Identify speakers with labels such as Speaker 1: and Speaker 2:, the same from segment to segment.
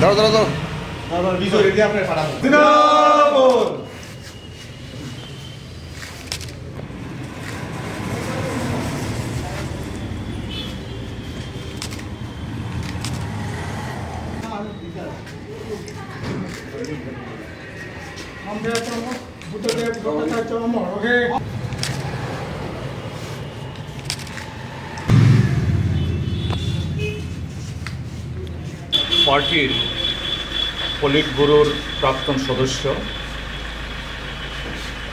Speaker 1: দাঁড়ো দাঁড়ো দাঁড়ো
Speaker 2: তারপর বিজয় রেডি আপনি পাঠাবো। জিন্দাবাদ!
Speaker 3: পার্টির পলিট ব্যুরোর প্রাক্তন সদস্য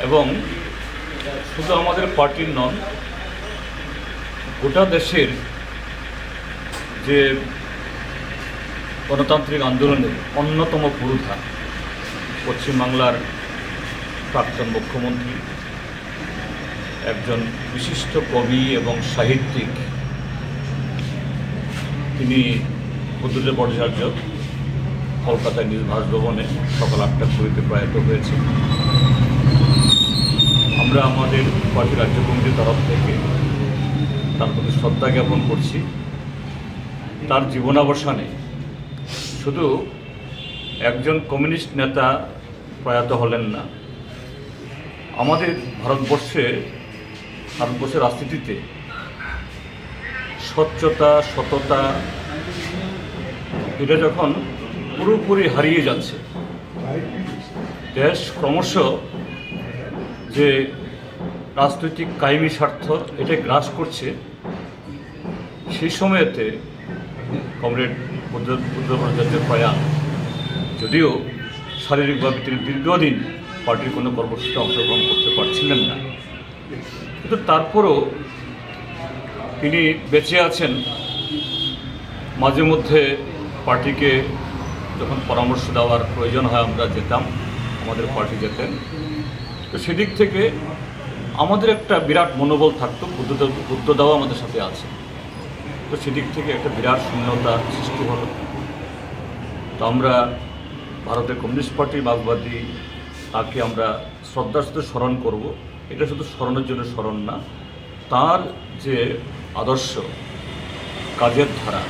Speaker 3: এবং শুধু আমাদের পার্টির নন, গোটা দেশের যে গণতান্ত্রিক আন্দোলনের অন্যতম পুরুধা পশ্চিমবাংলার প্রাক্তন মুখ্যমন্ত্রী, একজন বিশিষ্ট কবি এবং সাহিত্যিক, তিনি বুদ্ধদেব ভট্টাচার্য কলকাতায় নিজ বাসভবনে সকাল আটটা কুড়িতে প্রয়াত হয়েছে। আমরা আমাদের পার্টি রাজ্য কমিটির তরফ থেকে তার প্রতি শ্রদ্ধা জ্ঞাপন করছি। তার জীবনাবসানে শুধু একজন কমিউনিস্ট নেতা প্রয়াত হলেন না, আমাদের ভারতবর্ষে, ভারতবর্ষের রাজনীতিতে স্বচ্ছতা, সততা এটা যখন পুরোপুরি হারিয়ে যাচ্ছে, দেশ ক্রমশ যে রাজনৈতিক কায়েমি স্বার্থ এটা গ্রাস করছে, সেই সময়েতে কমরেড বুদ্ধ বুদ্ধভট্টাচার্যের প্রয়াণ যদিও শারীরিকভাবে তিনি দীর্ঘদিন পার্টির কোনো কর্মসূচিতে অংশগ্রহণ করতে পারছিলেন না। কিন্তু তারপরও তিনি বেঁচে আছেন, মাঝে মধ্যে পার্টিকে যখন পরামর্শ দেওয়ার প্রয়োজন হয়, আমরা যেতাম, আমাদের পার্টি যেতেন। তো সেদিক থেকে আমাদের একটা বিরাট মনোবল থাকতো বুদ্ধদেব বুদ্ধদাও আমাদের সাথে আছে। তো সেদিক থেকে একটা বিরাট শূন্যতা সৃষ্টি হলো। তো আমরা ভারতের কমিউনিস্ট পার্টির বাগবাদী, তাকে আমরা শ্রদ্ধার সাথে স্মরণ করব। এটা শুধু স্মরণের জন্য স্মরণ না, তার যে আদর্শ, কাজের ধারা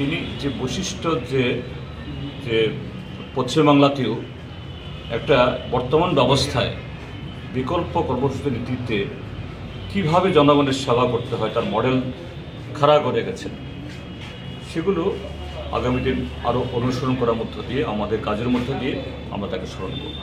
Speaker 3: তিনি যে বৈশিষ্ট্য যে যে পশ্চিমবাংলাতেও একটা বর্তমান ব্যবস্থায় বিকল্প কর্মসূচি নীতিতে কীভাবে জনগণের সেবা করতে হয়, তার মডেল খাড়া করে গেছেন, সেগুলো আগামী দিন আরও অনুসরণ করার মধ্য দিয়ে, আমাদের কাজের মধ্য দিয়ে আমরা তাকে স্মরণ করব।